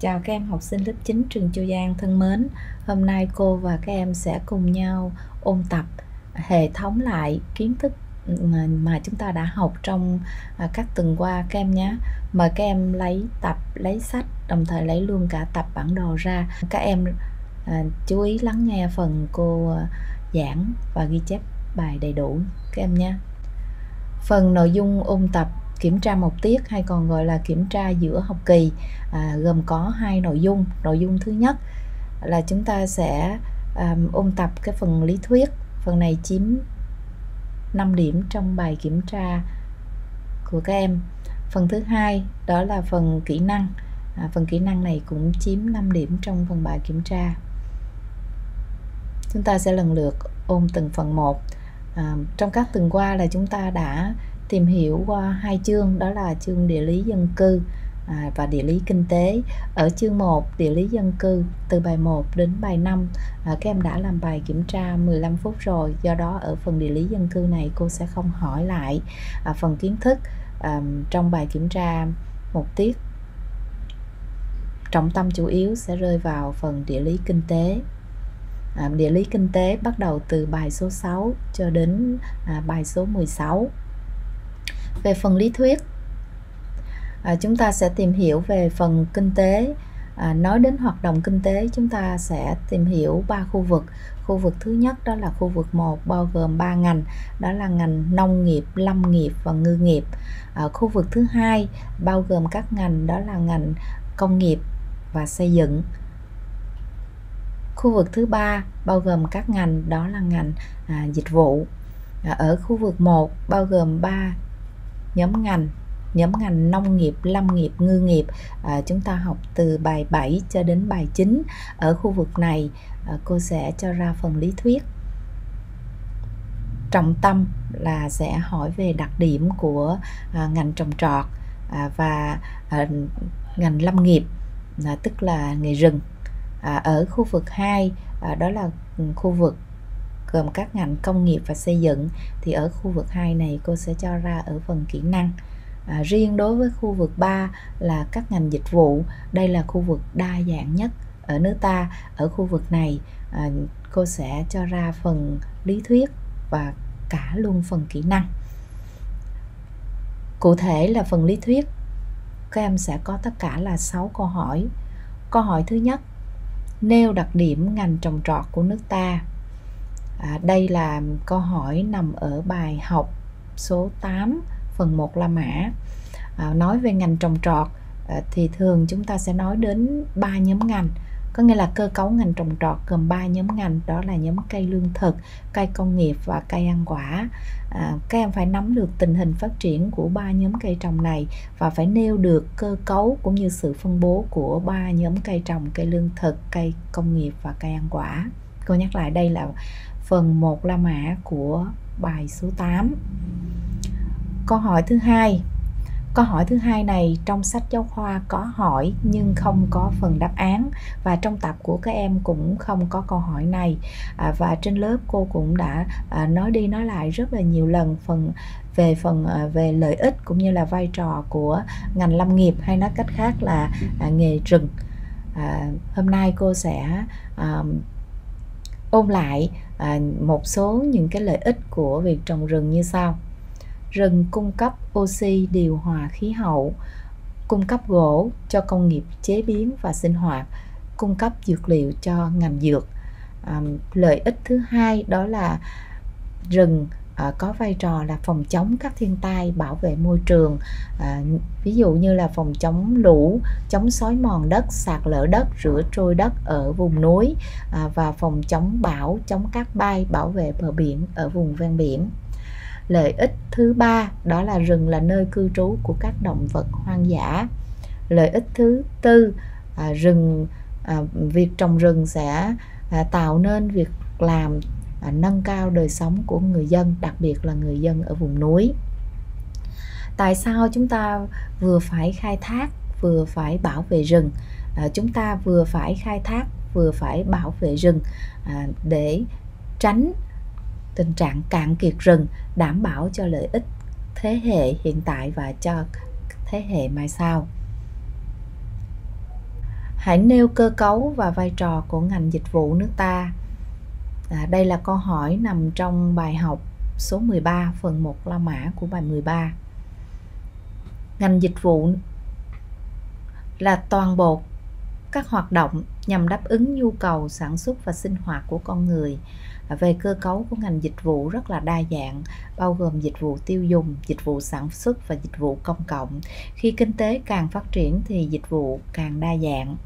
Chào các em học sinh lớp 9 trường Châu Giang thân mến. Hôm nay cô và các em sẽ cùng nhau ôn tập hệ thống lại kiến thức mà chúng ta đã học trong à, các tuần qua các em nhé. Mời các em lấy tập, lấy sách, đồng thời lấy luôn cả tập bản đồ ra. Các em à, chú ý lắng nghe phần cô à, giảng và ghi chép bài đầy đủ các em nhé. Phần nội dung ôn tập kiểm tra một tiết hay còn gọi là kiểm tra giữa học kỳ à, gồm có hai nội dung. Nội dung thứ nhất là chúng ta sẽ um, ôn tập cái phần lý thuyết. Phần này chiếm 5 điểm trong bài kiểm tra của các em. Phần thứ hai đó là phần kỹ năng. À, phần kỹ năng này cũng chiếm 5 điểm trong phần bài kiểm tra. Chúng ta sẽ lần lượt ôn từng phần một. À, trong các tuần qua là chúng ta đã tìm hiểu qua hai chương đó là chương địa lý dân cư à, và địa lý kinh tế. Ở chương 1 địa lý dân cư từ bài 1 đến bài 5 à, các em đã làm bài kiểm tra 15 phút rồi do đó ở phần địa lý dân cư này cô sẽ không hỏi lại à, phần kiến thức à, trong bài kiểm tra một tiết. Trọng tâm chủ yếu sẽ rơi vào phần địa lý kinh tế. À, địa lý kinh tế bắt đầu từ bài số 6 cho đến à, bài số 16 về phần lý thuyết à, chúng ta sẽ tìm hiểu về phần kinh tế. À, nói đến hoạt động kinh tế chúng ta sẽ tìm hiểu ba khu vực. Khu vực thứ nhất đó là khu vực 1 bao gồm 3 ngành. Đó là ngành nông nghiệp lâm nghiệp và ngư nghiệp. À, khu vực thứ hai bao gồm các ngành đó là ngành công nghiệp và xây dựng. Khu vực thứ ba bao gồm các ngành đó là ngành à, dịch vụ. À, ở khu vực 1 bao gồm 3 nhóm ngành nhóm ngành nông nghiệp, lâm nghiệp, ngư nghiệp. À, chúng ta học từ bài 7 cho đến bài 9 ở khu vực này à, cô sẽ cho ra phần lý thuyết. Trọng tâm là sẽ hỏi về đặc điểm của à, ngành trồng trọt à, và à, ngành lâm nghiệp à, tức là nghề rừng. À, ở khu vực 2 à, đó là khu vực gồm các ngành công nghiệp và xây dựng thì ở khu vực 2 này cô sẽ cho ra ở phần kỹ năng. À, riêng đối với khu vực 3 là các ngành dịch vụ đây là khu vực đa dạng nhất ở nước ta. Ở khu vực này à, cô sẽ cho ra phần lý thuyết và cả luôn phần kỹ năng. Cụ thể là phần lý thuyết các em sẽ có tất cả là 6 câu hỏi. Câu hỏi thứ nhất nêu đặc điểm ngành trồng trọt của nước ta à, đây là câu hỏi nằm ở bài học số 8 phần 1 La Mã à, nói về ngành trồng trọt à, thì thường chúng ta sẽ nói đến ba nhóm ngành có nghĩa là cơ cấu ngành trồng trọt gồm 3 nhóm ngành đó là nhóm cây lương thực, cây công nghiệp và cây ăn quả. À, các em phải nắm được tình hình phát triển của ba nhóm cây trồng này và phải nêu được cơ cấu cũng như sự phân bố của ba nhóm cây trồng cây lương thực, cây công nghiệp và cây ăn quả. Cô nhắc lại đây là phần 1 La Mã của bài số 8. Câu hỏi thứ hai. Câu hỏi thứ hai này trong sách giáo khoa có hỏi nhưng không có phần đáp án và trong tập của các em cũng không có câu hỏi này. À, và trên lớp cô cũng đã à, nói đi nói lại rất là nhiều lần phần về phần à, về lợi ích cũng như là vai trò của ngành lâm nghiệp hay nói cách khác là à, nghề rừng. À, hôm nay cô sẽ à, ôn lại à, một số những cái lợi ích của việc trồng rừng như sau. Rừng cung cấp oxy điều hòa khí hậu cung cấp gỗ cho công nghiệp chế biến và sinh hoạt cung cấp dược liệu cho ngành dược. À, lợi ích thứ hai đó là rừng à, có vai trò là phòng chống các thiên tai bảo vệ môi trường. À, ví dụ như là phòng chống lũ chống xói mòn đất sạt lở đất rửa trôi đất ở vùng núi. À, và phòng chống bão chống cát bay bảo vệ bờ biển ở vùng ven biển. Lợi ích thứ ba đó là rừng là nơi cư trú của các động vật hoang dã. Lợi ích thứ tư à, rừng à, việc trồng rừng sẽ à, tạo nên việc làm à, nâng cao đời sống của người dân đặc biệt là người dân ở vùng núi. Tại sao chúng ta vừa phải khai thác vừa phải bảo vệ rừng? À, chúng ta vừa phải khai thác vừa phải bảo vệ rừng à, để tránh tình trạng cạn kiệt rừng đảm bảo cho lợi ích thế hệ hiện tại và cho thế hệ mai sau. Hãy nêu cơ cấu và vai trò của ngành dịch vụ nước ta à, đây là câu hỏi nằm trong bài học số 13 phần 1 La Mã của bài 13 ngành dịch vụ là toàn bộ các hoạt động nhằm đáp ứng nhu cầu sản xuất và sinh hoạt của con người. À, về cơ cấu của ngành dịch vụ rất là đa dạng bao gồm dịch vụ tiêu dùng dịch vụ sản xuất và dịch vụ công cộng. Khi kinh tế càng phát triển thì dịch vụ càng đa dạng.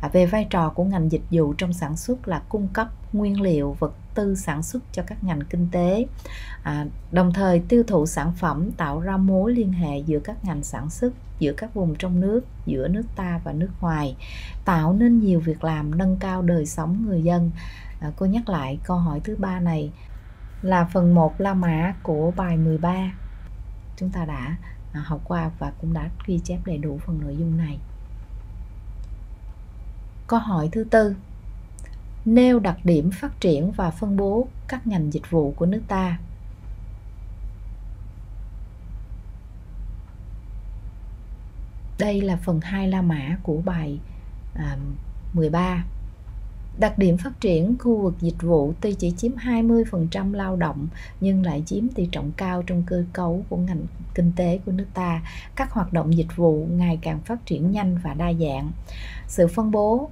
À, về vai trò của ngành dịch vụ trong sản xuất là cung cấp nguyên liệu vật tư sản xuất cho các ngành kinh tế. À, đồng thời tiêu thụ sản phẩm tạo ra mối liên hệ giữa các ngành sản xuất giữa các vùng trong nước giữa nước ta và nước ngoài tạo nên nhiều việc làm nâng cao đời sống người dân. À, cô nhắc lại câu hỏi thứ ba này là phần 1 La Mã của bài 13 chúng ta đã à, học qua và cũng đã ghi chép đầy đủ phần nội dung này. Câu hỏi thứ tư. Nêu đặc điểm phát triển và phân bố các ngành dịch vụ của nước ta. Đây là phần 2 La Mã của bài à, 13 Đặc điểm phát triển khu vực dịch vụ tuy chỉ chiếm 20% lao động, nhưng lại chiếm tỷ trọng cao trong cơ cấu của ngành kinh tế của nước ta. Các hoạt động dịch vụ ngày càng phát triển nhanh và đa dạng. Sự phân bố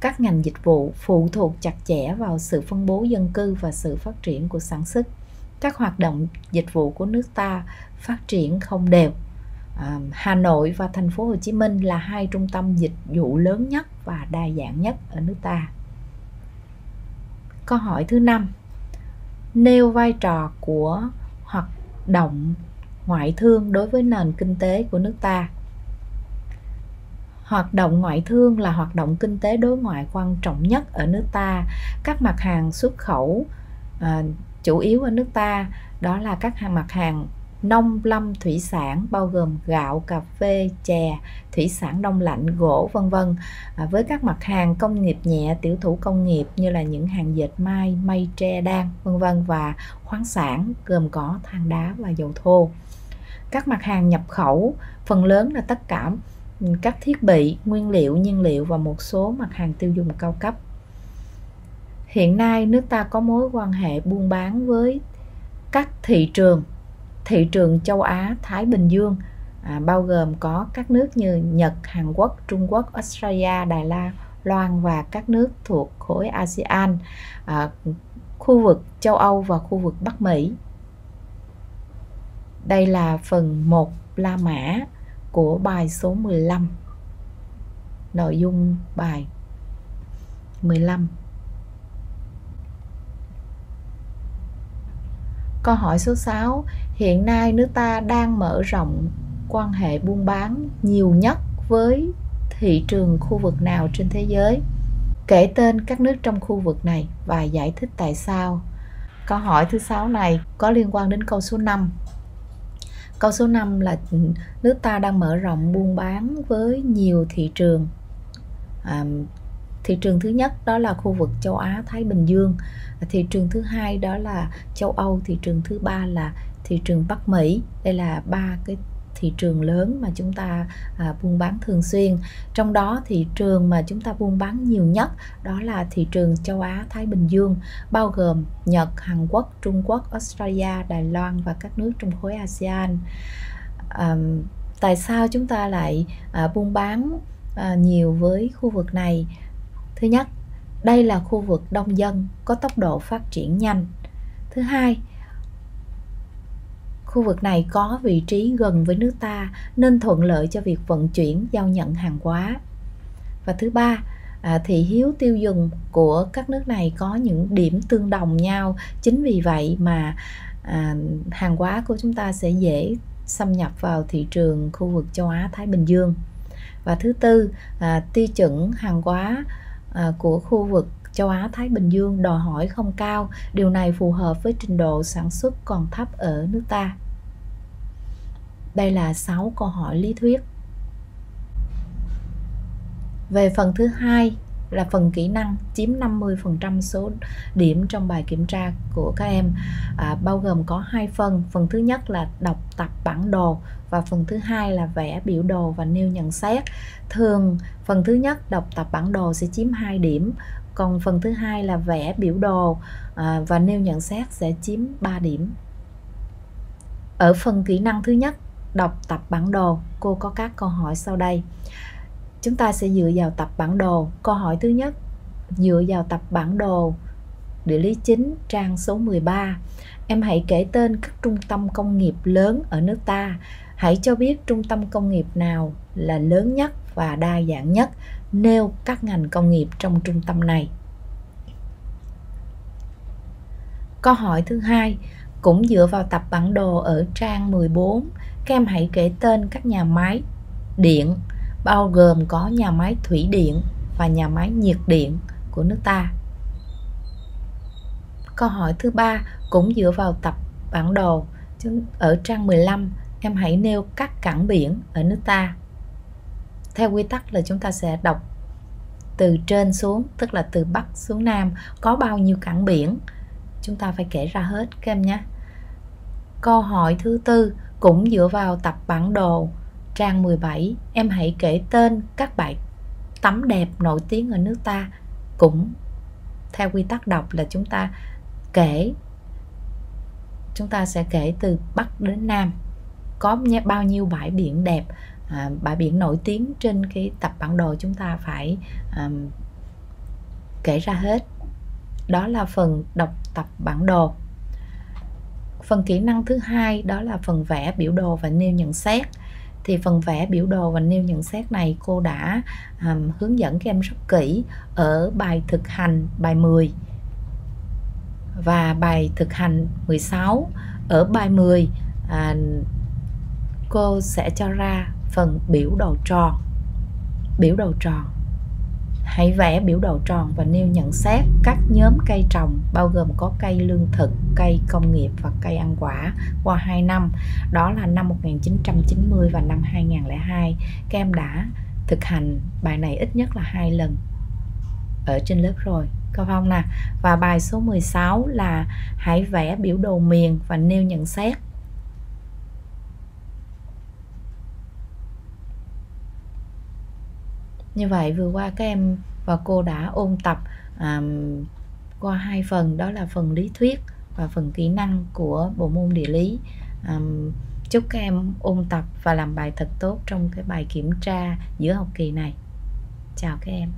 các ngành dịch vụ phụ thuộc chặt chẽ vào sự phân bố dân cư và sự phát triển của sản xuất. Các hoạt động dịch vụ của nước ta phát triển không đều. À, Hà Nội và thành phố Hồ Chí Minh là hai trung tâm dịch vụ lớn nhất và đa dạng nhất ở nước ta. Câu hỏi thứ năm Nêu vai trò của hoạt động ngoại thương đối với nền kinh tế của nước ta Hoạt động ngoại thương là hoạt động kinh tế đối ngoại quan trọng nhất ở nước ta. Các mặt hàng xuất khẩu à, chủ yếu ở nước ta đó là các hàng mặt hàng nông lâm thủy sản bao gồm gạo, cà phê, chè, thủy sản đông lạnh, gỗ vân vân. À, với các mặt hàng công nghiệp nhẹ, tiểu thủ công nghiệp như là những hàng dệt may, mây tre đan vân vân và khoáng sản gồm có than đá và dầu thô. Các mặt hàng nhập khẩu phần lớn là tất cả ừ, các thiết bị, nguyên liệu, nhiên liệu và một số mặt hàng tiêu dùng cao cấp. Hiện nay nước ta có mối quan hệ buôn bán với các thị trường thị trường châu Á, Thái Bình Dương à, bao gồm có các nước như Nhật, Hàn Quốc, Trung Quốc, Australia, Đài Loan và các nước thuộc khối ASEAN, à, khu vực châu Âu và khu vực Bắc Mỹ. Đây là phần 1 La Mã của bài số 15. Nội dung bài 15 Câu hỏi số 6 Hiện nay nước ta đang mở rộng quan hệ buôn bán nhiều nhất với thị trường khu vực nào trên thế giới? Kể tên các nước trong khu vực này và giải thích tại sao. Câu hỏi thứ sáu này có liên quan đến câu số 5. Câu số 5 là nước ta đang mở rộng buôn bán với nhiều thị trường. À, thị trường thứ nhất đó là khu vực châu Á Thái Bình Dương. Thị trường thứ hai đó là châu Âu. Thị trường thứ ba là thị trường Bắc Mỹ. Đây là ba cái thị trường lớn mà chúng ta à, buôn bán thường xuyên. Trong đó thị trường mà chúng ta buôn bán nhiều nhất đó là thị trường châu Á Thái Bình Dương bao gồm Nhật Hàn Quốc Trung Quốc Australia Đài Loan và các nước trong khối ASEAN. À, tại sao chúng ta lại à, buôn bán à, nhiều với khu vực này? Thứ nhất đây là khu vực đông dân có tốc độ phát triển nhanh. Thứ hai khu vực này có vị trí gần với nước ta nên thuận lợi cho việc vận chuyển giao nhận hàng hóa. Và thứ ba à, thị hiếu tiêu dùng của các nước này có những điểm tương đồng nhau. Chính vì vậy mà à, hàng hóa của chúng ta sẽ dễ xâm nhập vào thị trường khu vực châu Á Thái Bình Dương. Và thứ tư à, tiêu chuẩn hàng hóa À, của khu vực châu Á Thái Bình Dương đòi hỏi không cao. Điều này phù hợp với trình độ sản xuất còn thấp ở nước ta. Đây là 6 câu hỏi lý thuyết. Về phần thứ hai là phần kỹ năng chiếm 50% số điểm trong bài kiểm tra của các em. À, bao gồm có hai phần. Phần thứ nhất là đọc tập bản đồ và phần thứ hai là vẽ biểu đồ và nêu nhận xét. Thường phần thứ nhất đọc tập bản đồ sẽ chiếm 2 điểm còn phần thứ hai là vẽ biểu đồ à, và nêu nhận xét sẽ chiếm 3 điểm. Ở phần kỹ năng thứ nhất đọc tập bản đồ cô có các câu hỏi sau đây chúng ta sẽ dựa vào tập bản đồ. Câu hỏi thứ nhất, dựa vào tập bản đồ. Địa lý chính, trang số 13 em hãy kể tên các trung tâm công nghiệp lớn ở nước ta. Hãy cho biết trung tâm công nghiệp nào là lớn nhất và đa dạng nhất, nêu các ngành công nghiệp trong trung tâm này. Câu hỏi thứ hai, cũng dựa vào tập bản đồ ở trang 14 các em hãy kể tên các nhà máy, điện bao gồm có nhà máy thủy điện và nhà máy nhiệt điện của nước ta. Câu hỏi thứ ba cũng dựa vào tập bản đồ ở trang 15 em hãy nêu các cảng biển ở nước ta. Theo quy tắc là chúng ta sẽ đọc từ trên xuống, tức là từ bắc xuống nam, có bao nhiêu cảng biển chúng ta phải kể ra hết, các em nhé. Câu hỏi thứ tư cũng dựa vào tập bản đồ trang 17 em hãy kể tên các bãi tắm đẹp nổi tiếng ở nước ta. Cũng theo quy tắc đọc là chúng ta kể chúng ta sẽ kể từ bắc đến nam. Có bao nhiêu bãi biển đẹp à, bãi biển nổi tiếng trên cái tập bản đồ chúng ta phải à, kể ra hết. Đó là phần đọc tập bản đồ. Phần kỹ năng thứ hai đó là phần vẽ biểu đồ và nêu nhận xét thì phần vẽ biểu đồ và nêu nhận xét này cô đã um, hướng dẫn các em rất kỹ ở bài thực hành bài 10 và bài thực hành 16 ở bài 10 à, cô sẽ cho ra phần biểu đồ tròn biểu đồ tròn. Hãy vẽ biểu đồ tròn và nêu nhận xét các nhóm cây trồng bao gồm có cây lương thực, cây công nghiệp và cây ăn quả qua 2 năm. Đó là năm 1990 và năm 2002. Các em đã thực hành bài này ít nhất là hai lần ở trên lớp rồi. Có không nè? Và bài số 16 là hãy vẽ biểu đồ miền và nêu nhận xét. Như vậy vừa qua các em và cô đã ôn tập um, qua hai phần đó là phần lý thuyết và phần kỹ năng của bộ môn địa lý. Um, chúc các em ôn tập và làm bài thật tốt trong cái bài kiểm tra giữa học kỳ này. Chào các em.